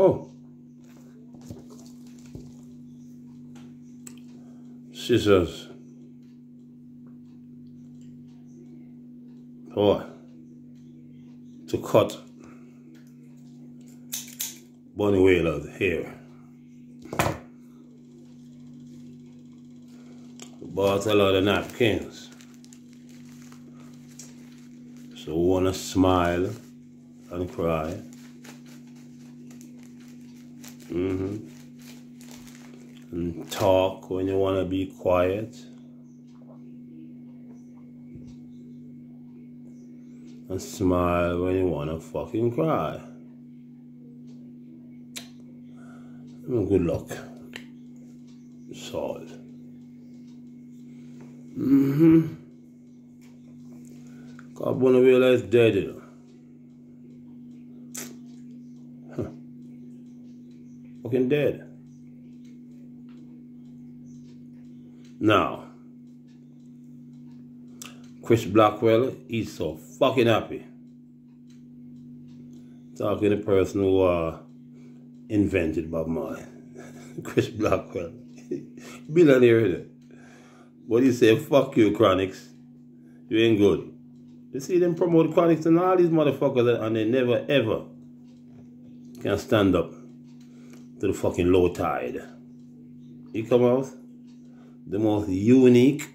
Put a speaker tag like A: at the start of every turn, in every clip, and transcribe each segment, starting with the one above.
A: Oh. Scissors. For oh, To cut Bunny Wailer's hair. Bought a lot of napkins. So wanna smile and cry. Mm-hmm. And talk when you wanna be quiet. And smile when you wanna fucking cry. And good luck. Solve. Mm-hmm. God wanna realize dead, you know. Fucking dead. Now, Chris Blackwell, he's so fucking happy. Talking to the person who uh, invented Bob Marley. Chris Blackwell. Billionaire, isn't it? What do you say? Fuck you, Chronixx. You ain't good. You see them promote Chronixx and all these motherfuckers and they never ever can stand up to the fucking low tide. You come out, the most unique,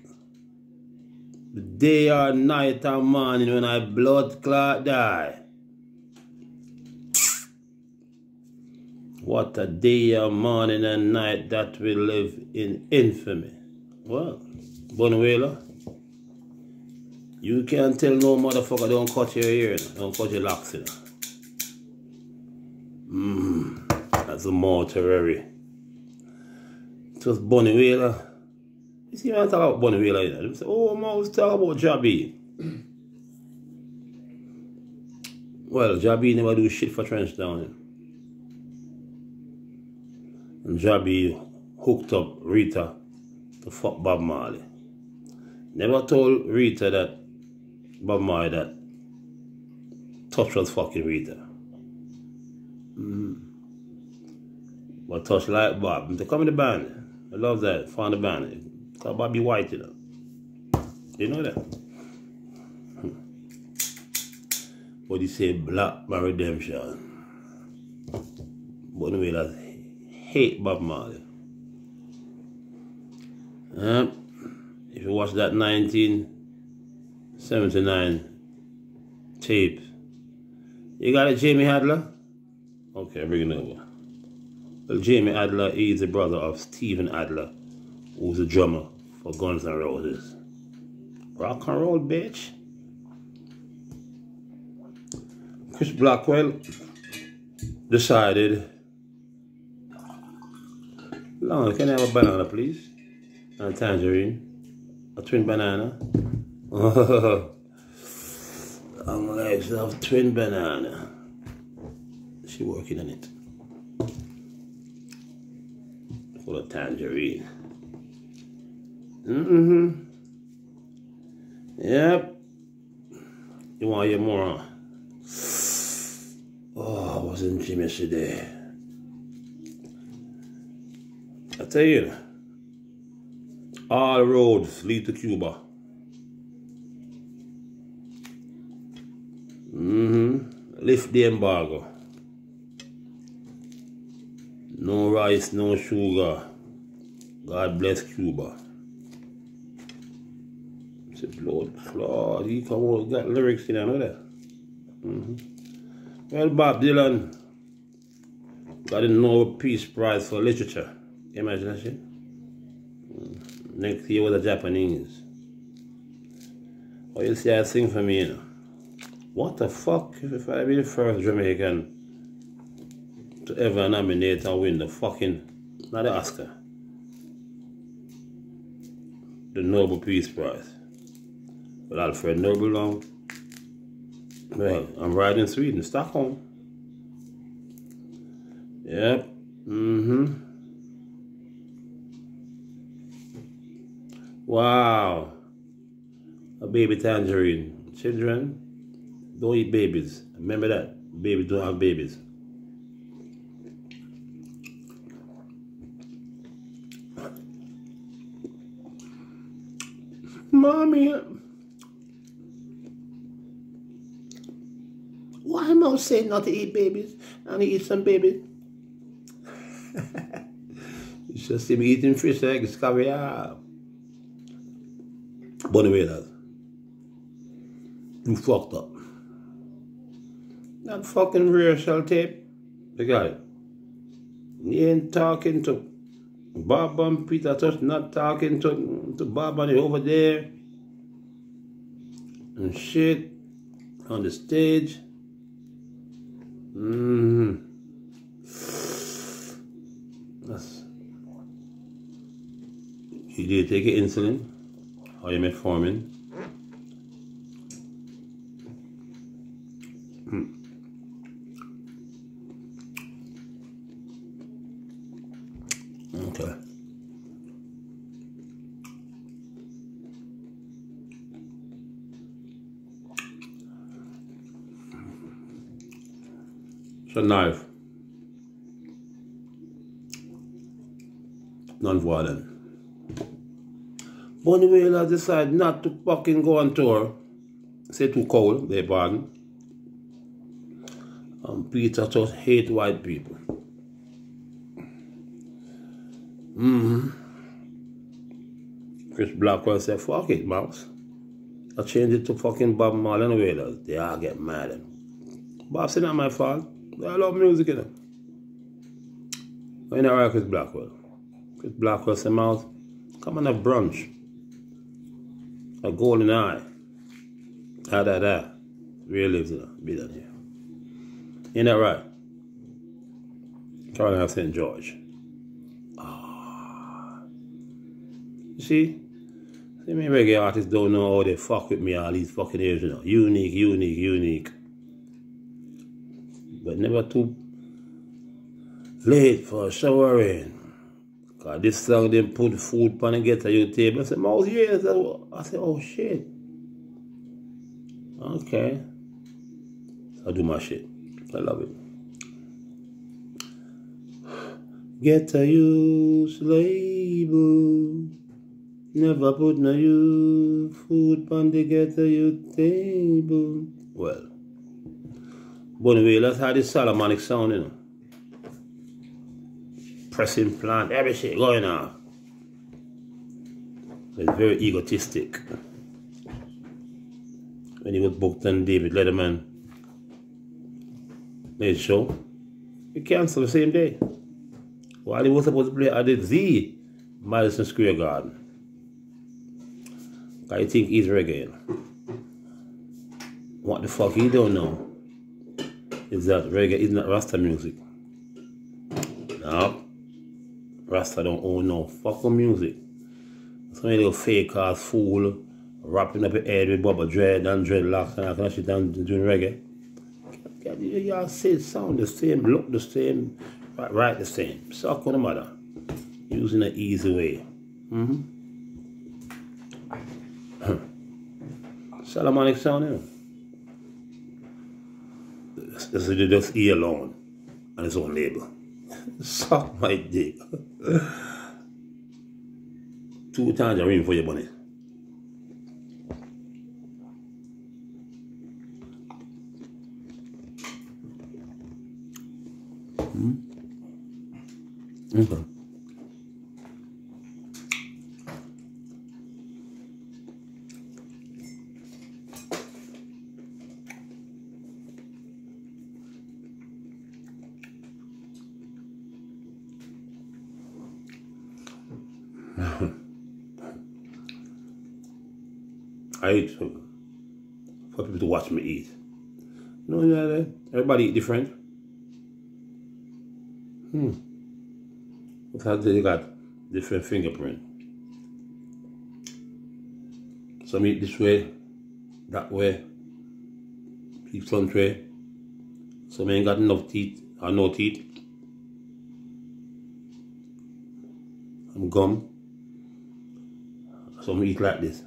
A: day or night or morning when I blood clot die. What a day or morning and night that we live in infamy. Well, Wailer, you can't tell no motherfucker don't cut your hair, don't cut your locks. Mmm, that's a mortuary. It was Bunny Wailer. You see when I talk about Bunny Wailer, you know, say, oh, always talking about Jabby. well, Jabby never do shit for Trenchtown. And Jabby hooked up Rita to fuck Bob Marley. Never told Rita that Bob Marley that Tosh was fucking Rita. Mm. But Tosh like Bob. They come in the band. I love that. Found the band. Call Bobby White, you know. You know that? Hmm. What you say, Black My Redemption. But anyway, that's hate Bob Marley. Uh, if you watch that 1979 tape, you got it, Jamie Adler? Okay, bring it over. Well, Jamie Adler is the brother of Steven Adler, who's a drummer for Guns N' Roses. Rock and roll, bitch. Chris Blackwell decided Long, can I have a banana, please? And a tangerine. A twin banana. I'm like, have twin banana. She working on it. For a tangerine. Mm-hmm. Yep. You want hear more? Oh, I was in gym yesterday. I tell you, all roads lead to Cuba. Mm-hmm. Lift the embargo. No rice, no sugar. God bless Cuba. A blood clot. He come out, got lyrics in there, know that? Mm-hmm. Well, Bob Dylan got a Nobel Peace Prize for Literature. Imagine that shit. Next year was a Japanese. Oh, you see, I sing for me, you know. What the fuck if I be the first Jamaican to ever nominate and win the fucking, not the Oscar, the Nobel Peace Prize. But Alfred Nobel long. Well, I'm riding Sweden, Stockholm. Yep. Mm-hmm. Wow. A baby tangerine. Children, don't eat babies. Remember that. Babies don't have babies. Mommy. Why am I saying not to eat babies? And eat some babies. you should see me eating fish eggs, caviar. But anyway, that you fucked up. That fucking rehearsal tape, the guy, he ain't talking to Bob and Peter Tosh, not talking to, to Bob and over there and shit on the stage. Mm. That's. You did take insulin or you metformin. Hmm. Okay. A knife. Non-violent. Bunny Wailer decided not to fucking go on tour. Say too cold, they pardon. And Peter just hate white people. Mm-hmm. Chris Blackwell said, fuck it, mouse. I changed it to fucking Bob Marley and. They all get mad. Bob said, not my fault. I love music, you know. When I Chris Blackwell. Chris Blackwell said, mouse, come on a brunch. A golden eye. Ah, da, da. Real lives, you know. Be done here. Ain't that right? Carolina St. George. Ah see? See me reggae artists don't know how they fuck with me all these fucking years, you know. Unique, unique, unique. But never too late for showering. Cause this song they put food on and get to your table. I said, Mouse, yes. I said, oh shit. Okay. I do my shit. I love it. Get a use label. Never put no you food on the get to your table. Well, anyway, let's have this Solomonic sound, you know. Pressing plant, everything going on. It's very egotistic. When he was booked on David Letterman made show, he canceled the same day. While he was supposed to play at the Madison Square Garden. I think he's reggae. What the fuck he don't know is that reggae is not Rasta music. No. Rasta don't own no fucking music. Some little fake ass fool wrapping up your head with bubble dread and dreadlocks and of shit and doing reggae. Y'all say sound the same, look the same, write the same. Suck on the mother. Using an easy way. Mm-hmm. Solomonic sound, you This is just E alone on his own label. Suck my dick. Two times I ring for your money. Hmm? Okay. I eat for, people to watch me eat. No, you know, everybody eat different. Hmm. Because they got different fingerprint. Some eat this way, that way, eat some tray. Some ain't got enough teeth or no teeth. I'm gum. Some eat like this.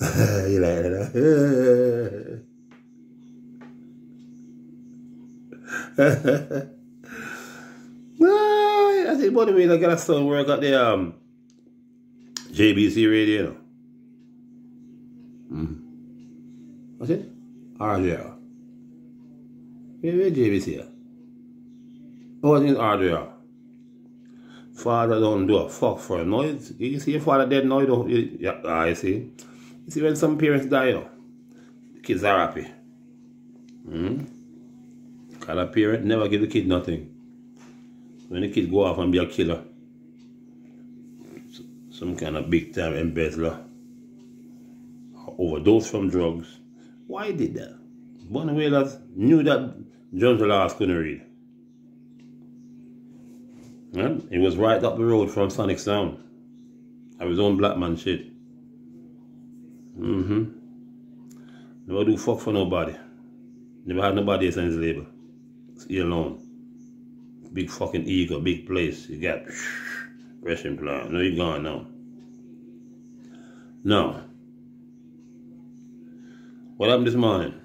A: you like that? I think by the way, I got a song where I got the um JBC radio. Mm. What's it? RJR. Where, where JBC Oh, it's RJR. Father don't do a fuck for him. No, you see your father dead now, you don't, you, yeah, I see. You see when some parents die, you know, the kids are happy. Mm? Cause a parent never give the kid nothing. When the kid go off and be a killer, some kind of big time embezzler, overdose from drugs, why did that? Wailers knew that John Laws couldn't read. Yeah? He was right up the road from Sonic Sound. Have his own black man shit. Mm-hmm. Never do fuck for nobody. Never had nobody else his label. He alone. Big fucking ego, big place. You got resting plan. No, you gone now. No. What happened this morning?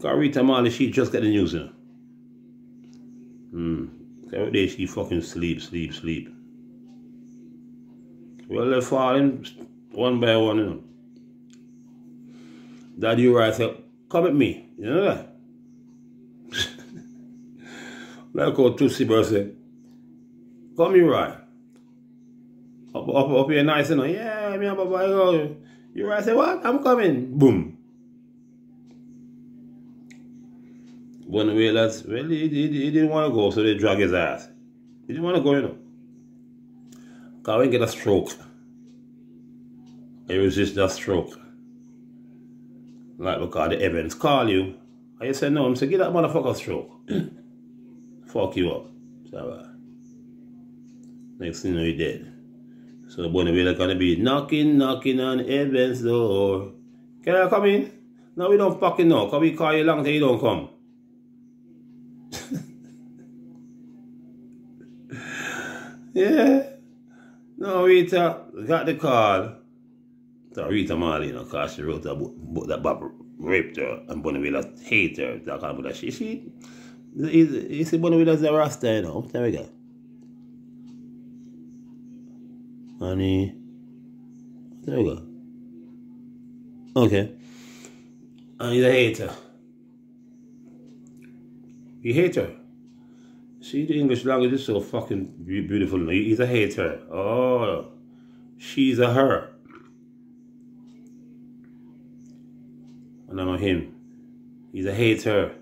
A: Got Rita Marley, she just got the news in. Hmm. Every day she fucking sleep, sleep, sleep. Well, they're falling one by one, you know. Daddy Uriah said, come at me. You know that? like how Tootsie Bird said, come Uriah. Up, up, up here nice, you know. Yeah, me and Baba, you know. Uriah said, what? I'm coming. Boom. When we let well, he, he, he didn't want to go, so they drag his ass. He didn't want to go, you know. Because he get a stroke. He resist that stroke. Like because the Evans call you. And you say, no, I'm saying, get that motherfucker stroke. Fuck you up. So, next thing you know, he dead. So when we're gonna be knocking, knocking on Evans' door. Can I come in? No, we don't fucking know. Can we call you long till you don't come? yeah. No, we Rita got the call. So Rita Marley, you know, cause she wrote a book that Bob raped her and Wailer hate her. That kind of that she, she, you see Wailer's a Rasta, you know. There we go. Honey. There we go. Okay. And he's a hater. You hate her. See, the English language is so fucking beautiful. He's a hater. Oh, she's a her. I'm a him. He's a hater.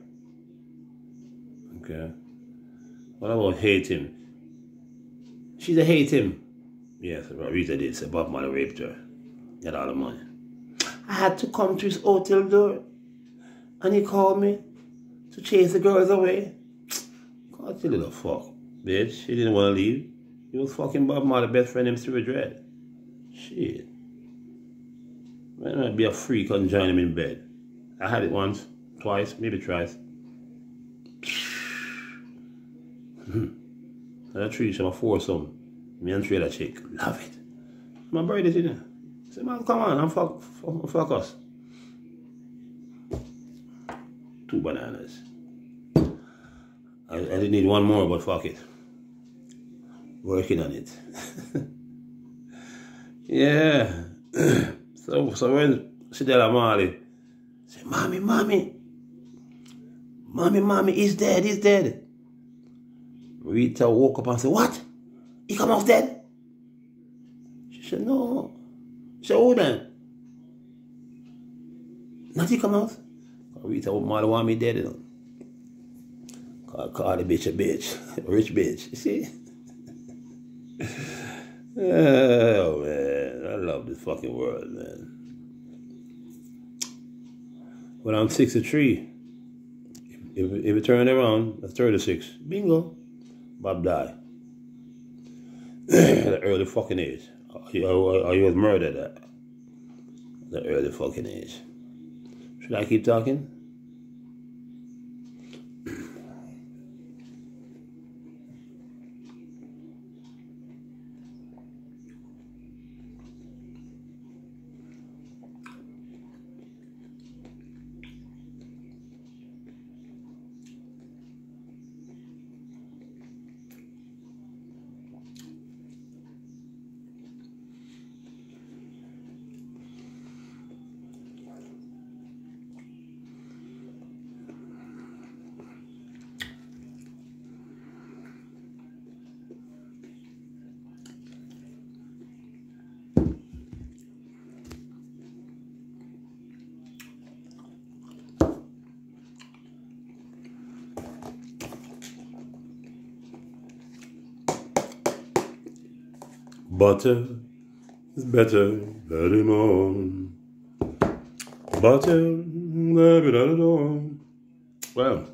A: Okay. What about hate him? She's a hate him. Yes, Rita did say Bob Marley raped her. Get all the money. I had to come to his hotel door. And he called me to chase the girls away. God, you little fuck, bitch. He didn't want to leave. He was fucking Bob Marley best friend, him Stuart Dread. Shit. Man, might be a freak and join him in bed. I had it once, twice, maybe thrice. that tree should have foursome. Me and trailer chick. Love it. My brother, you know. Say, man, come on, I'm fuck, fuck, fuck us. Two bananas. I, I didn't need one more, but fuck it. Working on it. yeah. so so when Cedella Marley say, Mommy, Mommy, Mommy, Mommy, he's dead, he's dead. Rita woke up and said, What? He come off dead? She said, No. She said, Who then? Not he come out? Rita Marley want me dead, you know. Call, call the bitch a bitch. Rich bitch. You see? oh, man. I love this fucking world, man. When I'm 63, if, if it turned around, that's 36. Bingo. Bob died. an early fucking age. He, he was murdered at the early fucking age. Should I keep talking? Butter is better, better more. Butter, better more. Well,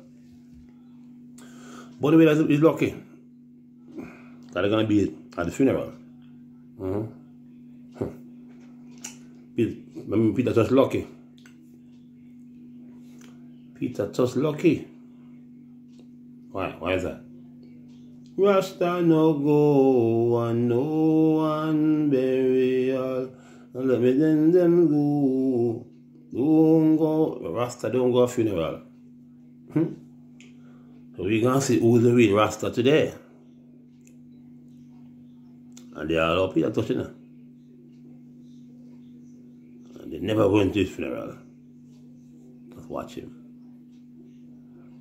A: but the way he's lucky that they're gonna be at the funeral. Uh-huh. Mean, Peter just lucky. Peter just lucky. Why? Why is that? Rasta no go and no one burial. Let me then them go. Don't go. Rasta don't go funeral. Hmm? So we gonna see who's the real Rasta today. And they are all Peter touching her. And they never went to his funeral. Just watch him.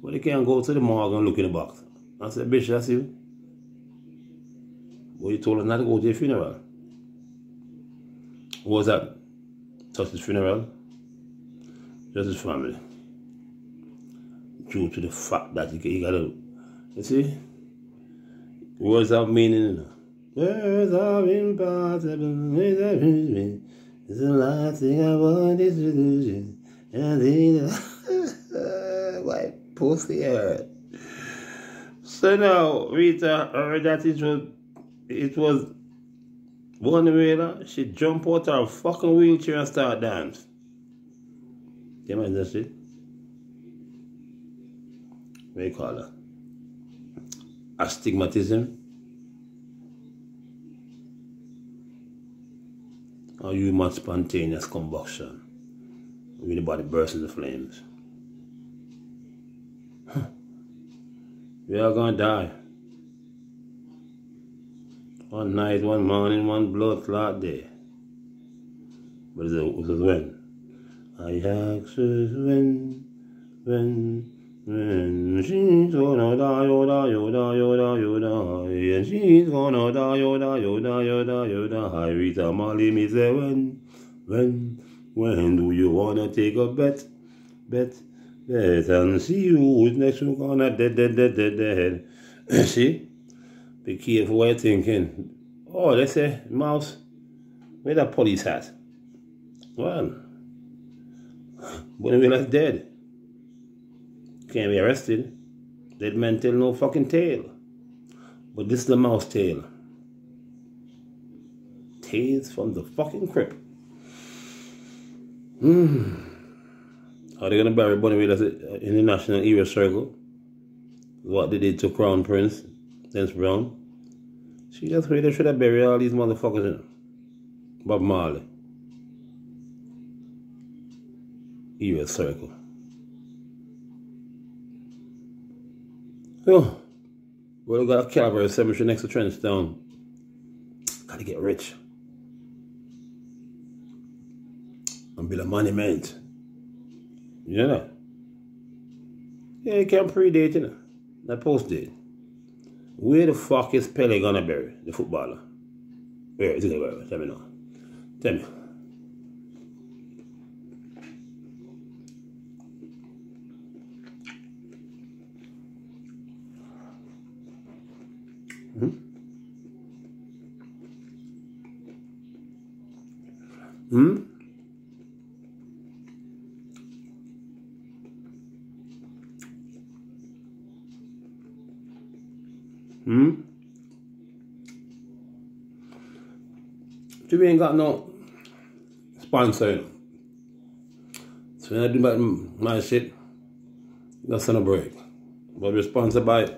A: But they can't go to the morgue and look in the box. I said, bitch, that's you. Well, you told us not to go to your funeral. What was that? Touch his funeral? Just his family. Due to the fact that he, got to, you see? Words have meaning. Words are impossible. It's the last thing I want is lose And white pussy earth. So now, Rita heard that it was it was one Rita, she jump out of her fucking wheelchair and start dance. You mind that shit? What you call her? Astigmatism. Or human spontaneous combustion. When the body bursts into flames. Huh. We are gonna die. One night, one morning, one blood clot day. But it was when? I asked when, when, when she's gonna die, oh, die, oh, yoda, yoda, oh, yoda, yoda, and she's gonna die, die, yoda, yoda, yoda, yoda. I read a Molly, me say when, when, when do you wanna take a bet, bet, bet, and see who's next week gonna dead, dead, dead, dead, dead. see? What you're thinking. Oh, they say, Mouse, where that police hat? Well, Buenavilla's dead. Can't be arrested. Dead man tell no fucking tale. But this is the mouse tale. Tales from the fucking crypt. Hmm. Are they gonna bury Bonneville in the National Heroes Circle? What they did to Crown Prince, James Brown? That's where they should have buried all these motherfuckers in. Bob Marley. U.S. Circle. Oh, well, we got a Calvary cemetery next to Trenchtown. Gotta get rich. And build a monument. You know? Yeah, you can't predate, you know? That post date. Where the fuck is Pele gonna bury the footballer? Where is he gonna bury? Tell me now. Tell me. Hmm? Hmm? You ain't got no sponsor. So when I do my, my shit, that's on a break. But we're sponsored by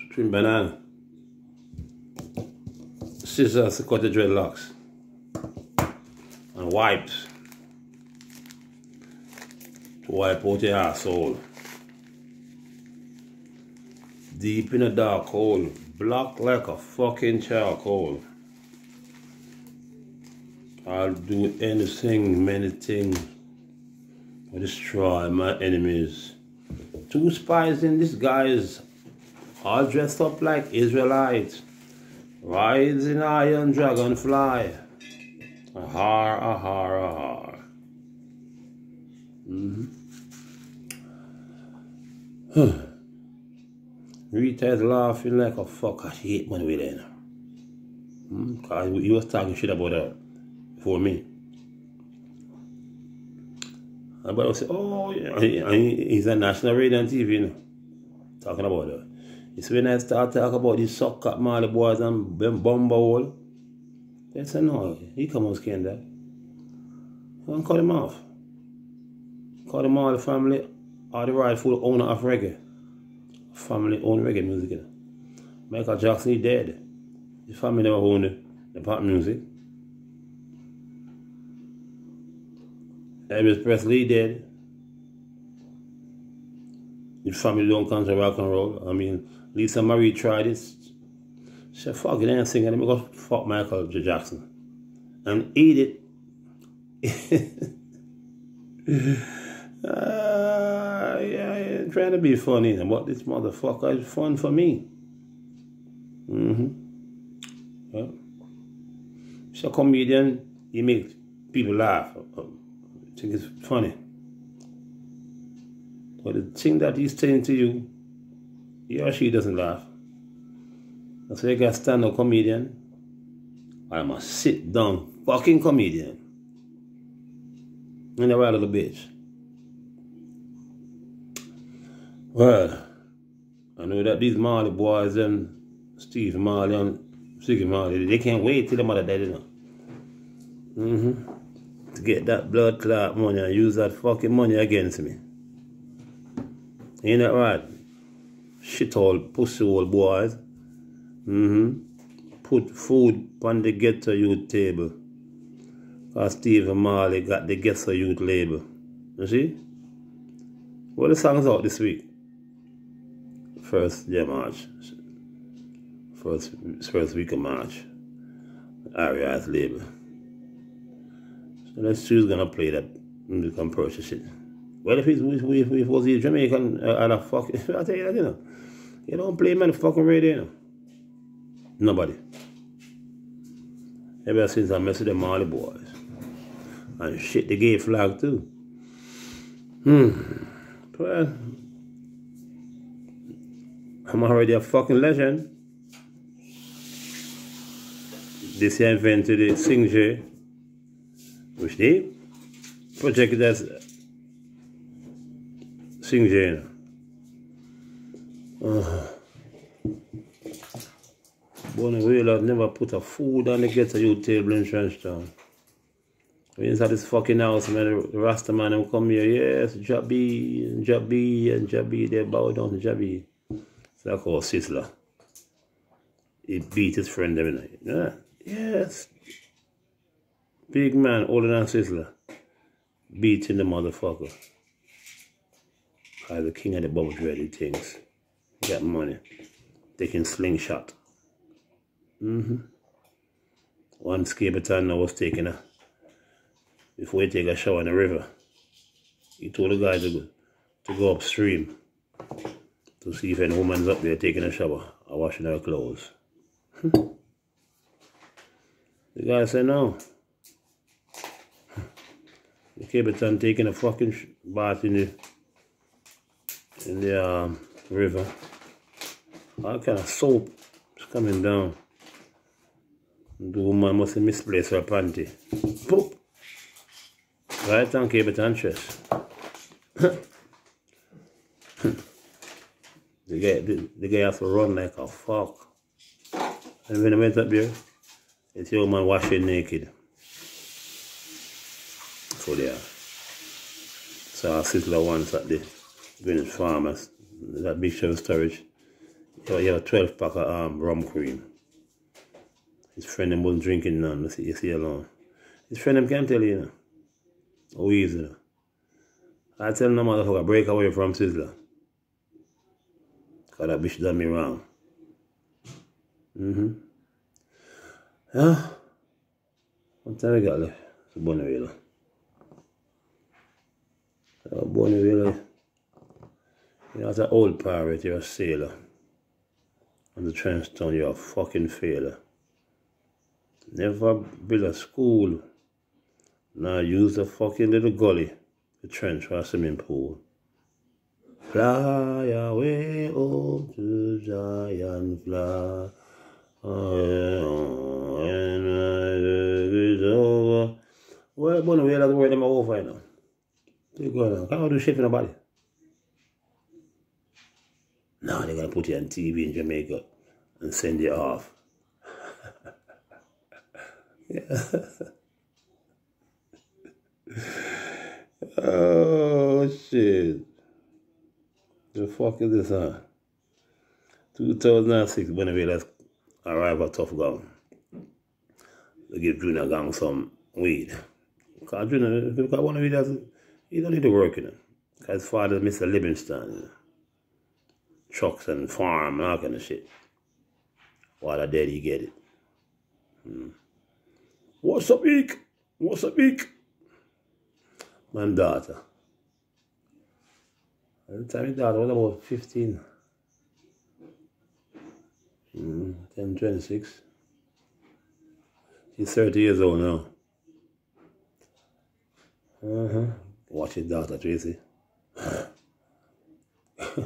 A: Supreme Banana. Scissors to cut the dreadlocks. And wipes. To wipe out your asshole deep in a dark hole, black like a fucking charcoal. I'll do anything, many things to destroy my enemies. Two spies in disguise, all dressed up like Israelites, rides in iron dragonfly. Ahar, ahar, ahar. Mm-hmm. Huh. Rita is laughing like a fuck. I hate money with her. Hmm? Cause he was talking shit about her for me. And but I say, oh, yeah. he's on national radio and TV, you know, talking about her. It's when I start talking about these soccer Marley boys and bomber hole. They say, no, he come on skin that. You cut him off. Call them all the family or the rightful owner of reggae. Family owned reggae music. Michael Jackson, he dead. His family never owned the pop music. Elvis Presley dead. His family don't come to rock and roll. I mean, Lisa Marie tried it. She said, fuck it, I ain't singing. Let me go fuck Michael J. Jackson. And eat it. uh, yeah, trying to be funny, but this motherfucker is fun for me. Mm-hmm. Yeah. He's a comedian. He makes people laugh. Think it's funny. But the thing that he's saying to you, he or she doesn't laugh. Why you got stand-up comedian. I'm a sit-down fucking comedian. And a right little bitch. Well, I know that these Marley boys and Steve Marley and Ziggy Marley, they can't wait till the mother dead, you know. Mm-hmm. To get that blood clot money and use that fucking money against me. Ain't that right? Shit all pussy old boys. Mm-hmm. Put food on the ghetto youth table. Cause Steve Marley got the ghetto youth label. You see? What the songs out this week? First, yeah, March. First, first week of March. Arias label. So let's choose gonna play that music and purchase it. Well, if he's if, if, if was he Jamaican uh, a fuck, I tell you that, you know, you don't play man fucking radio, you know. Nobody. Ever since I messed with the Marley boys. And shit, the gay flag too. Hmm. Well, I'm already a fucking legend. This year invented the Singje, which they projected as Singje. Uh, Bunny never put a food on the ghetto youth table in Trenchtown. When inside this fucking house, man, the Rasta man will come here, yes, Jabi, Jabi, and Jabi, they bow down to Jabi. So I call Sizzla. He beat his friend every night. Yeah, yes. Big man, older than Sizzla. Beating the motherfucker. I the king of the bubble dready things. Got money. Taking slingshot. Mm-hmm. One Skaberton I was taking a before he take a shower in the river. He told the guy to go, to go upstream to see if any woman's up there taking a shower or washing her clothes. the guy said no. The Capitan taking a fucking bath in the in the um, river. All kind of soap is coming down. The woman must have misplaced her panty. Boop! Right on Capitan chest. the guy, the, the guy has to run like a fuck. And when I went up there, it's the old man washing naked. So there. So I Sizzla once at the Greenwich Farmers, that big shelf storage. He had a 12 pack of um, rum cream. His friend him wasn't drinking none, you see, you see alone. His friend him can't tell you, you know. How easy. I tell no motherfucker break away from Sizzla. Cause that bitch done me wrong. Mm-hmm. Yeah. What time I got left? It's a bunny Uh, wheel. A bunny wheel. You're not an old pirate, you're a sailor. On the Trenchtown, you're a fucking failure. Never build a school now use the fucking little gully, the trench for a swimming pool. Fly away, oh, to giant fly. Oh, Well, Bunny, we have to work them over now. You going on? Can't do shit for nobody. Now they're gonna put you on TV in Jamaica and send you off. yeah. oh shit. The fuck is this, huh? 2006, Benavides arrived at Tuff Gong. They give Junior Gang some weed. Because Junior, because one of he doesn't, he don't need to work in it. His father, Mr. Livingston, you trucks and farm and all kind of shit. While the daddy get it. Hmm. What's up, Eek? What's up, Eek? My daughter. At the time his daughter was about 15. Mm, 10, 26. He's 30 years old now. Uh-huh. Watch his daughter, Tracy.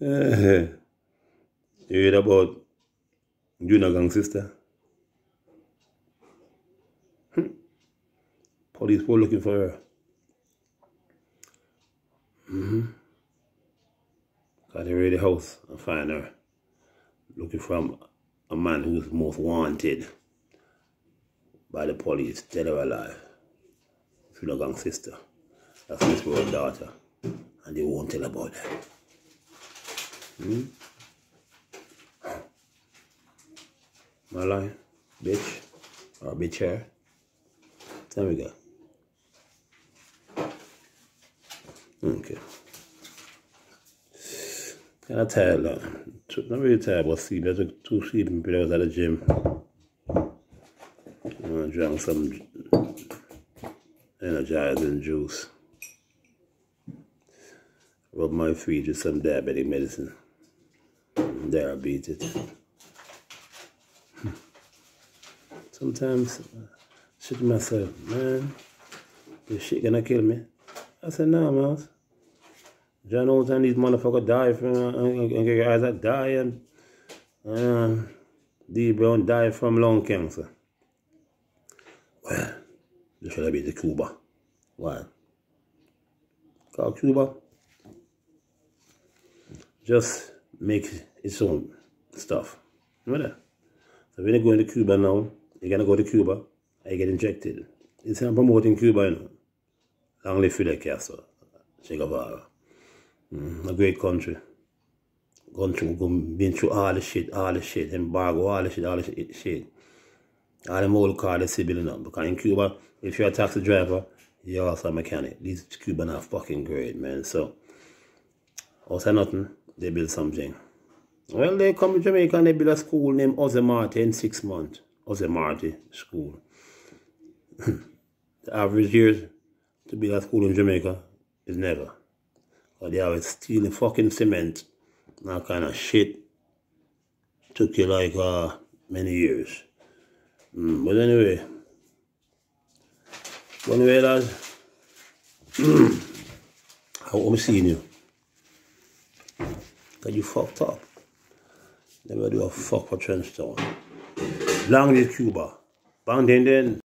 A: you heard about Junior Gang sister? Hmm. Police were looking for her. Mm-hmm. Got to raid the house and find her. Looking for a man who's most wanted by the police, dead or alive. Gang sister. That's his daughter. And they won't tell about that. Hmm? My line, bitch, or bitch hair. There we go. Okay. Kind of tired, like, not really tired, but sleep. Took two sleeping pills at the gym. I'm drank some energizing juice. Rub my feet with some diabetic medicine. It. Sometimes shit myself, man, this shit gonna kill me. I said, nah, man. John all time these motherfuckers die from, uh, and, guys that die and, um, D Brown died from lung cancer. Should have been the Cuba. Why? Called Cuba. Just make its own stuff. Remember that? So when you go into Cuba now, you're gonna go to Cuba and you get injected. It's not promoting Cuba, you know. Long live Fidel Castro, Che Guevara. Mm, a great country. Through, been through all the shit, all the shit, embargo, all the shit, all the shit. All them old car they see building up. Because in Cuba, if you're a taxi driver, you're also a mechanic. These Cubans are fucking great, man. So, also nothing, they build something. Well, they come to Jamaica and they build a school named Ose Marty in six months. Ose Marty School. the average years to build a school in Jamaica is never. But they always stealing fucking cement. That kind of shit. Took you like uh, many years. Mm, but anyway. Anyway, lads. How am I seeing you? Cause you fucked up. Never do a fuck for Trenchtown. Langley, Cuba. Bang then then.